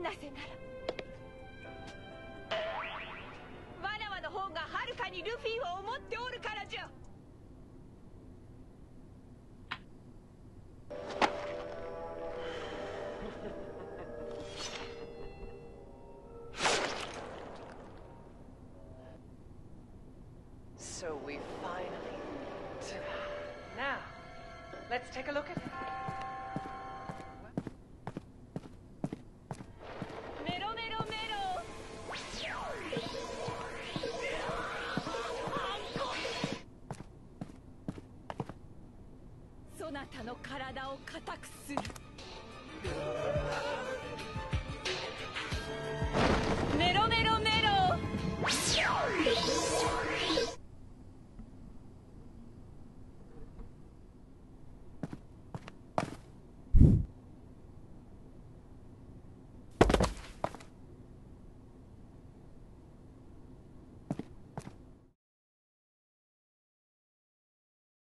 なぜならわらわの方がはるかにルフィを思っておるからじゃ！So we finally. Now, let's take a look at him. メロメロメロそなたの体を固くする